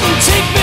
couldn't take me